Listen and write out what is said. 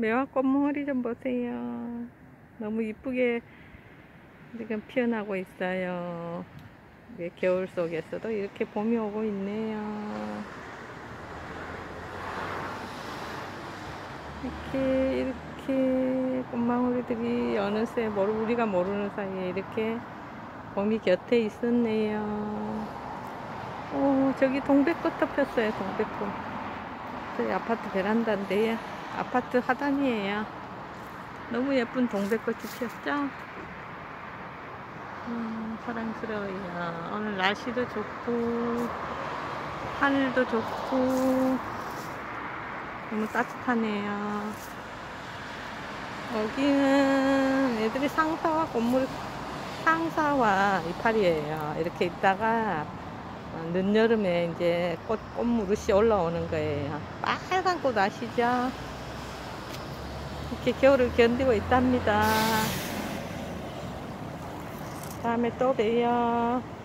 매화 꽃머리 좀 보세요. 너무 이쁘게 지금 피어나고 있어요. 겨울 속에서도 이렇게 봄이 오고 있네요. 이렇게 이렇게 꽃망울이들이 어느새 모르 우리가 모르는 사이에 이렇게 봄이 곁에 있었네요. 오 저기 동백꽃도 폈어요. 동백꽃. 저희 아파트 베란다인데요. 아파트 하단이에요. 너무 예쁜 동백꽃이 피었죠? 음, 사랑스러워요. 오늘 날씨도 좋고, 하늘도 좋고, 너무 따뜻하네요. 여기는 애들이 상사와 건물, 상사와 이파리예요. 이렇게 있다가, 어, 늦여름에 이제 꽃, 꽃무릇이 올라오는 거예요. 빨간 꽃 아시죠? 이렇게 겨울을 견디고 있답니다. 다음에 또 봬요.